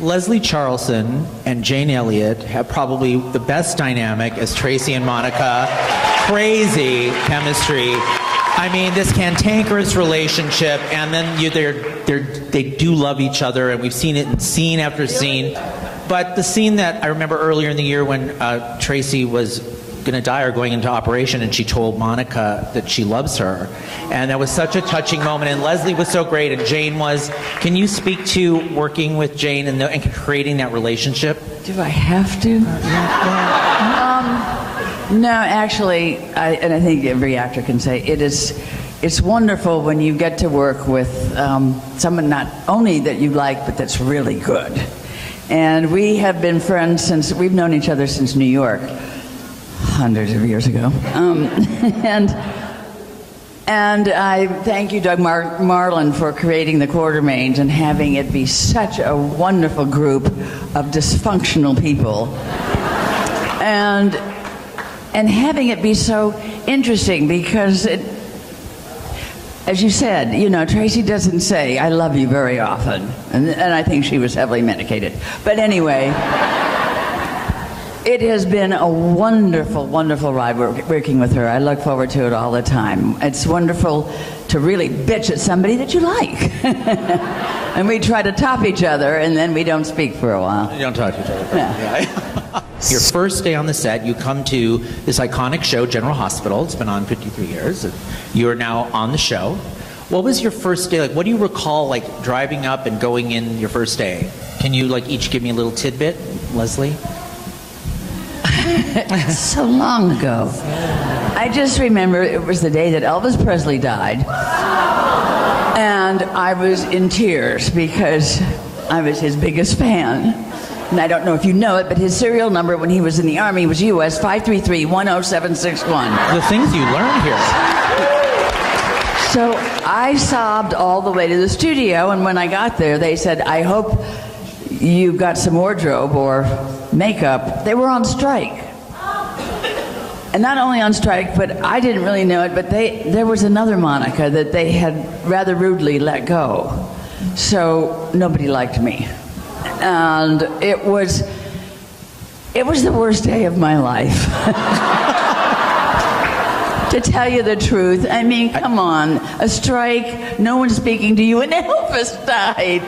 Leslie Charleson and Jane Elliot have probably the best dynamic as Tracy and Monica. Crazy chemistry. I mean, this cantankerous relationship, and then you, they're, they're, they do love each other, and we've seen it in scene after scene. But the scene that I remember earlier in the year when uh, Tracy was going to die or going into operation, and she told Monica that she loves her. And that was such a touching moment. And Leslie was so great, and Jane was. Can you speak to working with Jane and, the, and creating that relationship? Do I have to? Um, no, actually, I, and I think every actor can say it is. It's wonderful when you get to work with um, someone not only that you like, but that's really good. And we have been friends since we've known each other since New York, hundreds of years ago. Um, and and I thank you, Doug Mar- Marland, for creating the Quartermaines and having it be such a wonderful group of dysfunctional people. And and having it be so interesting because it, as you said, you know, Tracy doesn't say "I love you" very often, and, and I think she was heavily medicated. But anyway, it has been a wonderful, wonderful ride working with her. I look forward to it all the time. It's wonderful to really bitch at somebody that you like, and we try to top each other, and then we don't speak for a while. You don't talk to each other. Yeah. Your first day on the set, you come to this iconic show, General Hospital. It's been on 53 years. You are now on the show. What was your first day like? What do you recall like driving up and going in your first day? Can you like each give me a little tidbit, Leslie? so long ago. I just remember it was the day that Elvis Presley died. And I was in tears because I was his biggest fan. And I don't know if you know it, but his serial number when he was in the Army was US 533 10761. The things you learn here. So I sobbed all the way to the studio, and when I got there, they said, I hope you've got some wardrobe or makeup. They were on strike. And not only on strike, but I didn't really know it, but they, there was another Monica that they had rather rudely let go. So nobody liked me. And it was, it was the worst day of my life. to tell you the truth. I mean, come on. A strike, no one's speaking to you, and Elvis died.